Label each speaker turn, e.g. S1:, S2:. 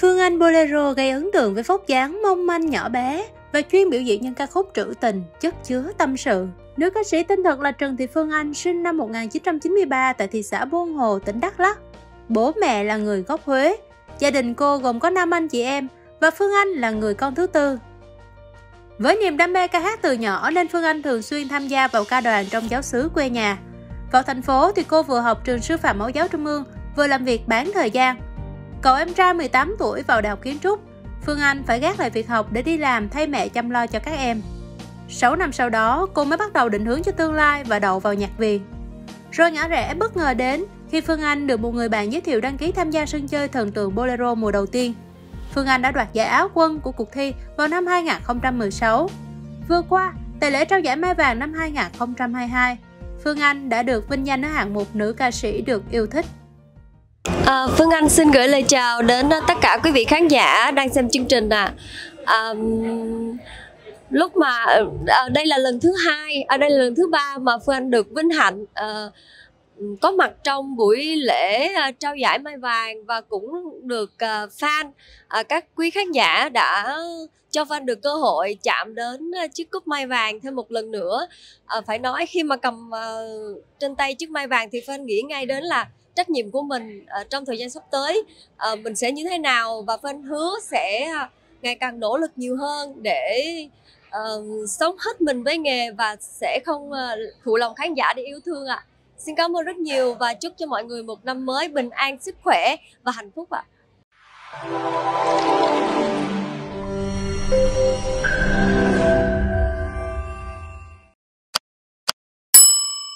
S1: Phương Anh Bolero gây ấn tượng với vóc dáng mong manh nhỏ bé và chuyên biểu diễn những ca khúc trữ tình, chất chứa tâm sự. Nữ ca sĩ tên thật là Trần Thị Phương Anh, sinh năm 1993 tại thị xã Buôn Hồ, tỉnh Đắk Lắk. Bố mẹ là người gốc Huế. Gia đình cô gồm có 5 anh chị em và Phương Anh là người con thứ tư. Với niềm đam mê ca hát từ nhỏ nên Phương Anh thường xuyên tham gia vào ca đoàn trong giáo xứ quê nhà. Vào thành phố thì cô vừa học trường sư phạm mẫu giáo trung ương, vừa làm việc bán thời gian. Cậu em trai 18 tuổi vào đại học kiến trúc, Phương Anh phải gác lại việc học để đi làm thay mẹ chăm lo cho các em. 6 năm sau đó, cô mới bắt đầu định hướng cho tương lai và đậu vào nhạc viện. Rồi ngã rẽ bất ngờ đến khi Phương Anh được một người bạn giới thiệu đăng ký tham gia sân chơi thần tượng Bolero mùa đầu tiên. Phương Anh đã đoạt giải áo quân của cuộc thi vào năm 2016. Vừa qua, tại lễ trao giải Mai Vàng năm 2022, Phương Anh đã được vinh danh ở hạng mục nữ ca sĩ được yêu thích.
S2: À, Phương Anh xin gửi lời chào đến à, tất cả quý vị khán giả đang xem chương trình ạ. À. À, lúc mà à, đây là lần thứ hai, ở à, đây là lần thứ ba mà Phương Anh được vinh hạnh à, có mặt trong buổi lễ à, trao giải mai vàng và cũng được à, fan à, các quý khán giả đã cho Phương Anh được cơ hội chạm đến à, chiếc cúp mai vàng thêm một lần nữa À, phải nói khi mà cầm à, trên tay chiếc mai vàng thì Phương Anh nghĩ ngay đến là trách nhiệm của mình uh, trong thời gian sắp tới uh, mình sẽ như thế nào và phân hứa sẽ ờ, ngày càng nỗ lực nhiều hơn để uh, sống hết mình với nghề và sẽ không uh, phụ lòng khán giả để yêu thương ạ. À. Xin cảm ơn rất nhiều và chúc cho mọi người một năm mới bình an, sức khỏe và hạnh phúc ạ. À.